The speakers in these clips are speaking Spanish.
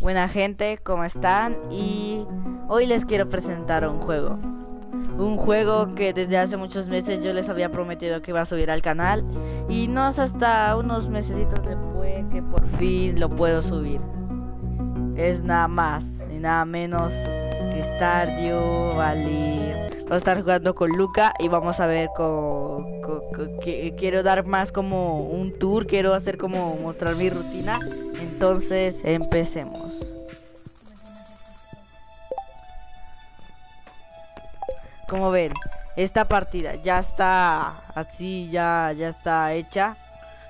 Buena gente, ¿cómo están? Y hoy les quiero presentar un juego. Un juego que desde hace muchos meses yo les había prometido que iba a subir al canal. Y no es hasta unos meses después que por fin lo puedo subir. Es nada más ni nada menos que Stardew Valley. Vamos a estar jugando con Luca y vamos a ver cómo, quiero dar más como un tour, quiero hacer como mostrar mi rutina. Entonces empecemos. Como ven, esta partida ya está así, ya, ya está hecha.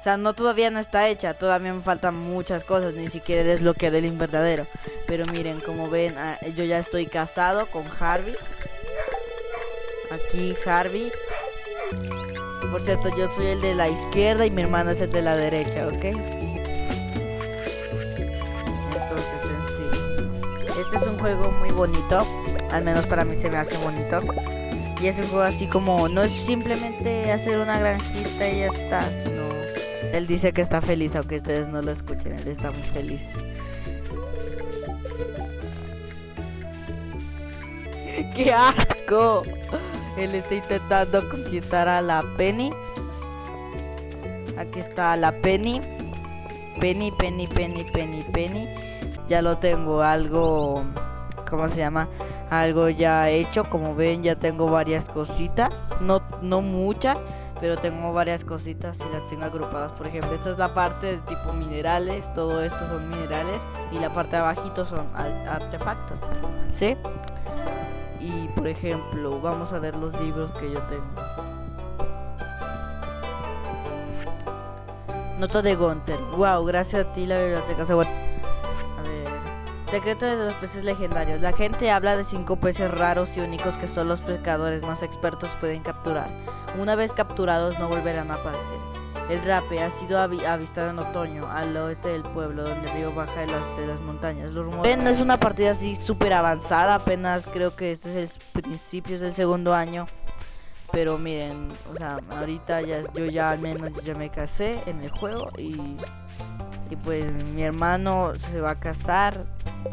O sea, no todavía no está hecha, todavía me faltan muchas cosas, ni siquiera desbloquear el invernadero. Pero miren, como ven, ah, yo ya estoy casado con Harvey. Aquí Harvey. Por cierto, yo soy el de la izquierda y mi hermano es el de la derecha, ¿ok? Entonces, en sí. Este es un juego muy bonito. Al menos para mí se me hace bonito. Y es un juego así como, no es simplemente hacer una granjita y ya está, sino él dice que está feliz, aunque ustedes no lo escuchen, él está muy feliz. ¡Qué asco! Él está intentando conquistar a la Penny. Aquí está la Penny. Penny, Penny, Penny, Penny, Penny. Ya lo tengo algo... ¿Cómo se llama? Algo ya hecho. Como ven, ya tengo varias cositas. No, no muchas pero tengo varias cositas y las tengo agrupadas. Por ejemplo, esta es la parte de tipo minerales, todo esto son minerales y la parte de abajito son artefactos, ¿sí? Y por ejemplo, vamos a ver los libros que yo tengo. Nota de Gunter. Wow, gracias a ti la biblioteca se A ver. Secreto de los peces legendarios. La gente habla de cinco peces raros y únicos que solo los pescadores más expertos pueden capturar. Una vez capturados no volverán a aparecer. El rape ha sido avistado en otoño al oeste del pueblo, donde el río baja de las, de las montañas. Los rumores... es una partida así súper avanzada, apenas creo que este es el principio del segundo año. Pero miren, o sea, ahorita ya yo ya al menos ya me casé en el juego y, y pues mi hermano se va a casar.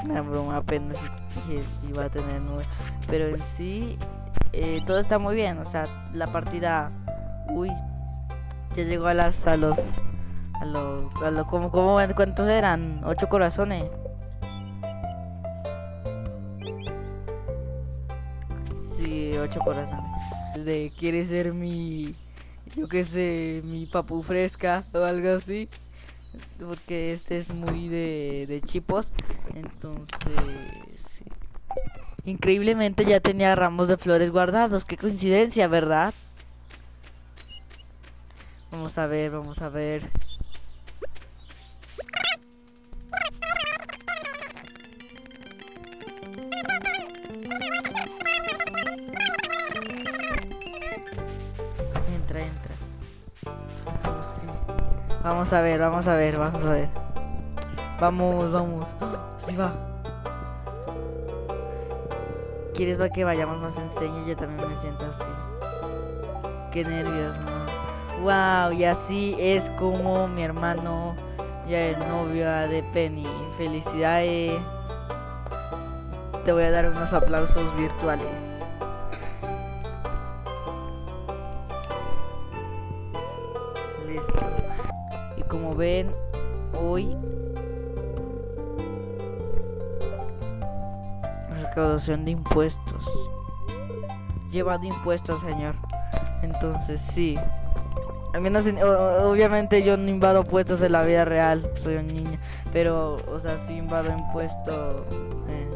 Una broma apenas iba a tener nueve. Pero en sí eh, todo está muy bien. O sea, la partida, uy, ya llegó a las a los a los a lo, como como cuántos eran, ocho corazones. Sí, ocho corazones. De quiere ser mi, yo qué sé, mi papu fresca o algo así. Porque este es muy de, de chipos. Entonces Increíblemente ya tenía ramos de flores guardados. Qué coincidencia, ¿verdad? Vamos a ver, vamos a ver. Entra, entra. Vamos a ver, vamos a ver, vamos a ver. Vamos, vamos. Sí va quieres que vayamos más enseño, yo también me siento así. Qué nervios, ¿no? Wow, y así es como mi hermano ya es novio de Penny. Felicidades. Te voy a dar unos aplausos virtuales. Listo. Y como ven, hoy recaudación de impuestos. Llevado impuestos, señor. Entonces, sí. Obviamente, yo no invado puestos en la vida real. Soy un niño. Pero, o sea, sí invado impuestos. Eh.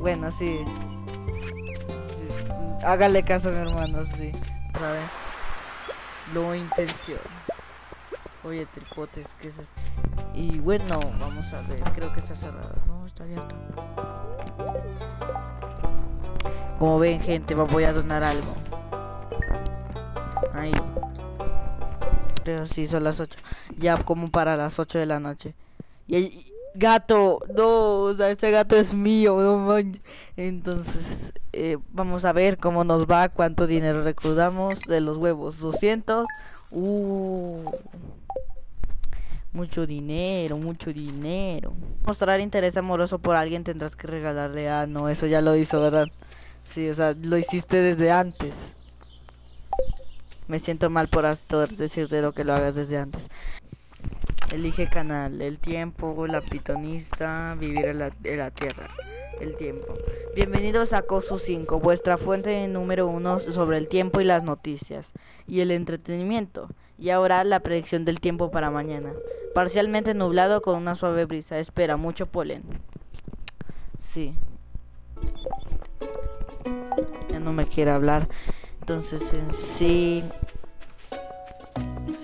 Bueno, sí. Hágale caso a mi hermano, sí. Lo intención. Oye, tripotes, ¿qué es esto? Y bueno, vamos a ver. Creo que está cerrado. No, está abierto. Como ven, gente, voy a donar algo. Pero sí, son las 8. Ya como para las 8 de la noche. Y el gato, no, o sea, este gato es mío, Entonces, eh, vamos a ver cómo nos va, cuánto dinero recaudamos de los huevos. 200. Uh. Mucho dinero, mucho dinero. Mostrar interés amoroso por alguien tendrás que regalarle. Ah, no, eso ya lo hizo, ¿verdad? Sí, o sea, lo hiciste desde antes. Me siento mal por hasta decirte lo que lo hagas desde antes. Elige canal, el tiempo, la pitonista, vivir en la, en la tierra, el tiempo. Bienvenidos a COSU 5, vuestra fuente número uno sobre el tiempo y las noticias, y el entretenimiento. Y ahora la predicción del tiempo para mañana. Parcialmente nublado con una suave brisa, espera mucho polen. Sí. Ya no me quiere hablar. Entonces en sí...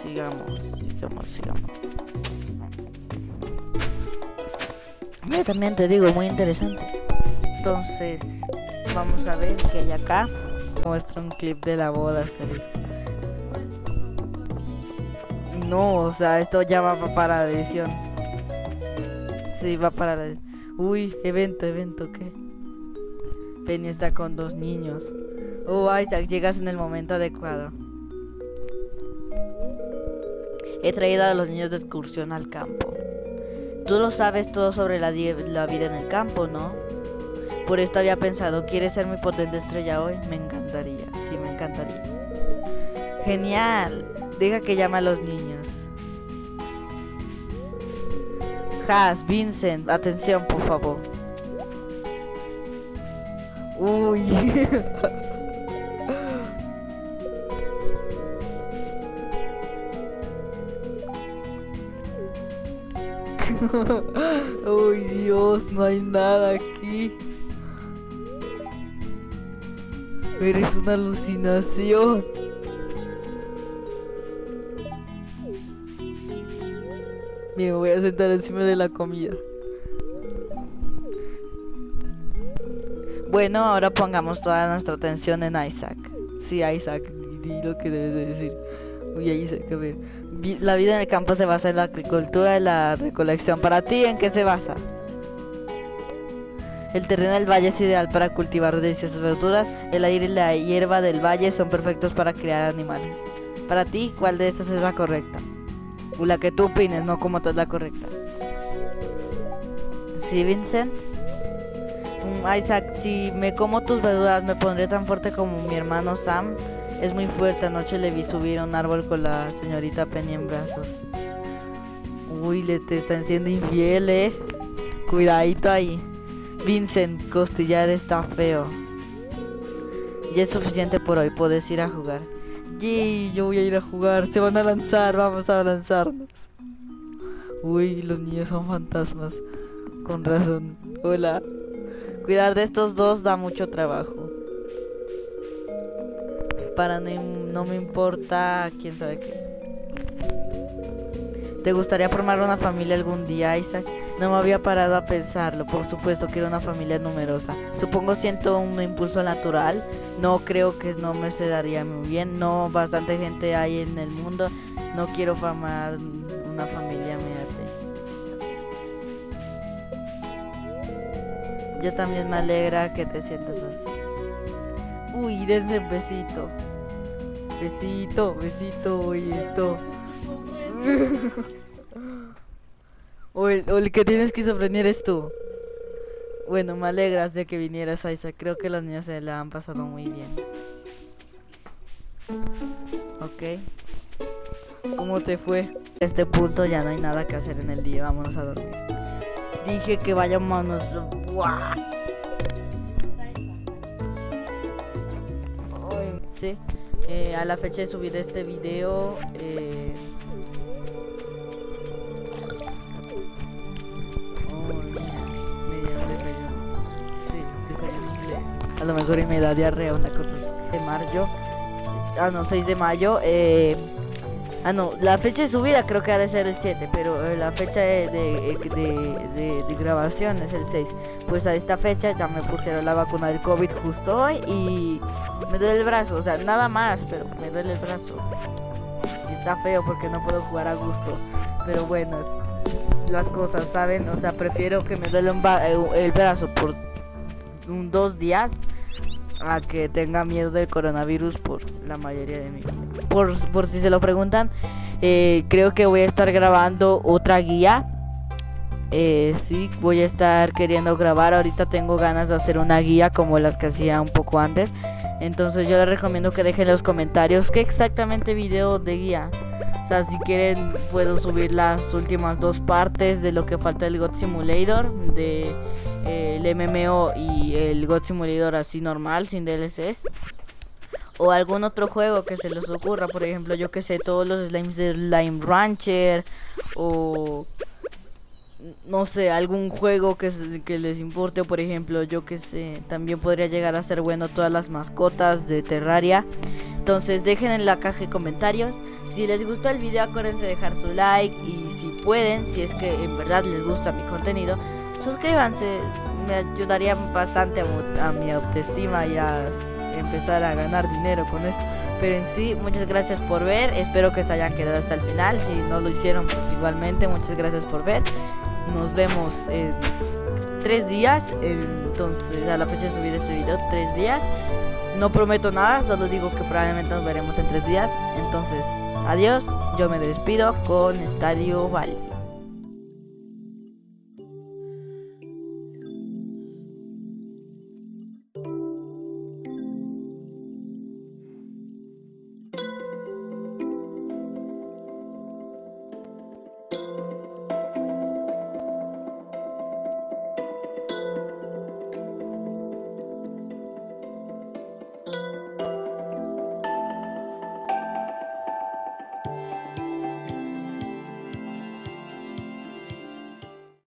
Sigamos, sigamos, sigamos. Yo también te digo, muy interesante. Entonces, vamos a ver que hay acá. Muestra un clip de la boda. No, o sea, esto ya va para la edición. Sí, va para la... Uy, evento, evento, ¿qué? Penny está con dos niños. Oh, Isaac, llegas en el momento adecuado. He traído a los niños de excursión al campo. Tú lo sabes todo sobre la, la vida en el campo, ¿no? Por esto había pensado, ¿quieres ser mi potente estrella hoy? Me encantaría, sí, me encantaría. Genial. Deja que llame a los niños. Has, Vincent, atención, por favor. Uy. Uy, Dios, no hay nada aquí. Eres una alucinación. Mira, voy a sentar encima de la comida. Bueno, ahora pongamos toda nuestra atención en Isaac. Sí, Isaac, di lo que debes de decir. Uy, Isaac, a ver. La vida en el campo se basa en la agricultura y la recolección. ¿Para ti en qué se basa? El terreno del valle es ideal para cultivar deliciosas verduras. El aire y la hierba del valle son perfectos para criar animales. Para ti, ¿cuál de estas es la correcta? O la que tú opines, no como toda es la correcta. ¿Sí, Vincent? Mm, Isaac, si me como tus verduras, me pondré tan fuerte como mi hermano Sam. Es muy fuerte. Anoche le vi subir a un árbol con la señorita Penny en brazos. Uy, le te están siendo infiel, eh. Cuidadito ahí. Vincent, costillar está feo. Ya es suficiente por hoy, puedes ir a jugar. Yay, yo voy a ir a jugar. Se van a lanzar, vamos a lanzarnos. Uy, los niños son fantasmas. Con razón. Hola. Cuidar de estos dos da mucho trabajo. Para no, no me importa quién sabe qué. ¿Te gustaría formar una familia algún día, Isaac? No me había parado a pensarlo. Por supuesto, quiero una familia numerosa. Supongo siento un impulso natural. No creo que no me se daría muy bien. No, bastante gente hay en el mundo. No quiero formar una familia, mírate. Yo también me alegra que te sientas así. Uy, dense un besito. Besito, besito, besito. o, el, o el que tienes esquizofrenia eres tú. Bueno, me alegras de que vinieras, Isaac. Creo que las niñas se la han pasado muy bien. Ok. ¿Cómo te fue? A este punto ya no hay nada que hacer en el día. Vámonos a dormir. Dije que vayamos. ¡Buah! Sí. Eh, a la fecha de subir este video. Eh... a lo mejor y me da diarrea una cosa de mayo ah no 6 de mayo eh, ah no la fecha de subida creo que ha de ser el 7 pero eh, la fecha de, de, de, grabación es el 6 pues a esta fecha ya me pusieron la vacuna del covid justo hoy y me duele el brazo o sea nada más pero me duele el brazo y está feo porque no puedo jugar a gusto pero bueno las cosas saben o sea prefiero que me duele eh, el brazo por un, dos días a que tenga miedo del coronavirus por la mayoría de mi vida. Por, por si se lo preguntan, Eh, creo que voy a estar grabando otra guía. Eh, sí, voy a estar queriendo grabar. Ahorita tengo ganas de hacer una guía como las que hacía un poco antes. Entonces yo les recomiendo que dejen en los comentarios qué exactamente video de guía. O sea, si quieren puedo subir las últimas dos partes de lo que falta del God Simulator, de eh, MMO y el God Simulator así normal, sin DLCs o algún otro juego que se les ocurra, por ejemplo, yo que sé, todos los slimes de Slime Rancher o no sé, algún juego que, que les importe, por ejemplo, yo que sé, también podría llegar a ser bueno todas las mascotas de Terraria. Entonces, dejen en la caja de comentarios. Si les gustó el video, acuérdense de dejar su like y si pueden, si es que en verdad les gusta mi contenido, suscríbanse. Me ayudaría bastante a, a mi autoestima y a empezar a ganar dinero con esto. Pero en sí, muchas gracias por ver. Espero que se hayan quedado hasta el final. Si no lo hicieron, pues igualmente, muchas gracias por ver. Nos vemos en tres días. Entonces, a la fecha de subir este video, tres días. No prometo nada, solo digo que probablemente nos veremos en tres días. Entonces, adiós. Yo me despido con Estadio Valley.